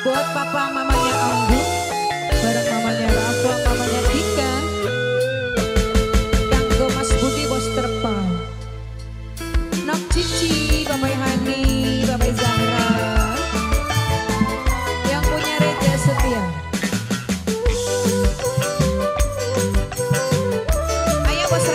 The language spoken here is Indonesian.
buat papa mamanya Ambu bareng mamanya Rafa mamanya Dika kanggo Mas Budi bos terpal. Nok Cici Bapak Hani Bapak Zahra yang punya Setia. Bos